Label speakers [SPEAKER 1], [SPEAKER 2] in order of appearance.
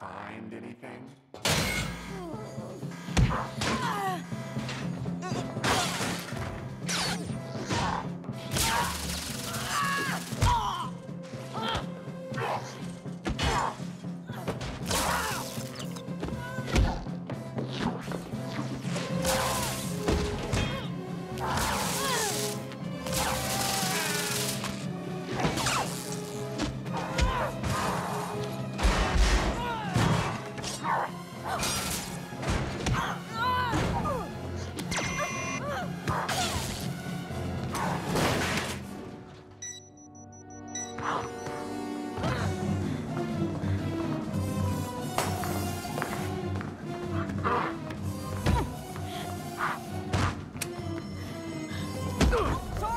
[SPEAKER 1] find anything? Ugh.